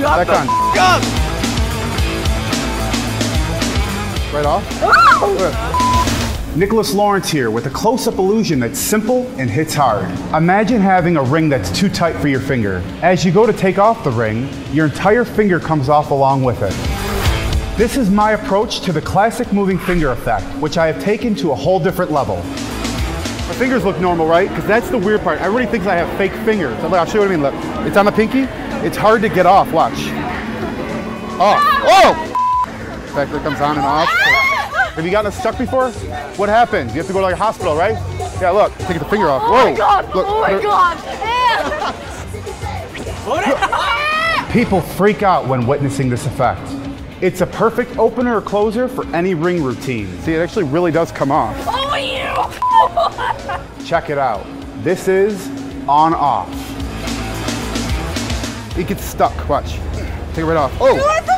Back on. God. Right off. Nicholas Lawrence here with a close-up illusion that's simple and hits hard. Imagine having a ring that's too tight for your finger. As you go to take off the ring, your entire finger comes off along with it. This is my approach to the classic moving finger effect, which I have taken to a whole different level. My fingers look normal, right? Because that's the weird part. Everybody thinks I have fake fingers. I'll show you what I mean. Look, it's on the pinky. It's hard to get off. Watch. Off. Oh! Ah! oh! In fact, comes on and off. Have you gotten stuck before? What happens? You have to go to like a hospital, right? Yeah, look, take the finger off. Oh Whoa. my god! Look, oh my god! People freak out when witnessing this effect. It's a perfect opener or closer for any ring routine. See, it actually really does come off. Oh you! Check it out. This is on off. It gets stuck. Watch. Take it right off. Oh!